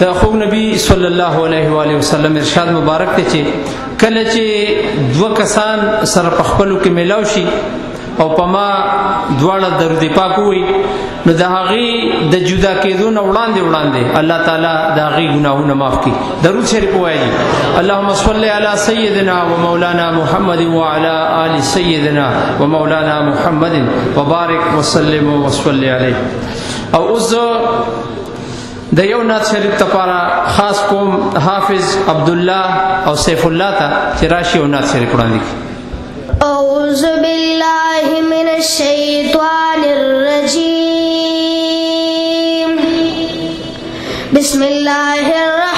د خو نبی صلی الله علیه و علیه وسلم ارشاد مبارک ته چې کله چې دوه کسان سره په خپلو کې ملاو شي او په ما دواړه درود پاک وي نو د هغه د جدا کېدو نه وړاندې وړاندې الله تعالی د هغه ګناهونه معاف کړي. درود شریف وایي اللهم صل علی سیدنا و مولانا محمد وعلى آل سیدنا و مولانا محمد وبارک وسلم وصلی علیه. او اوس د یو نات شریف لپاره خاص کوم حافظ عبد الله او سیف الله ته چې راشي او نات شریف وړاندې کړي أعوذ بالله من الشیطان الرجیم بسم الله الرحمن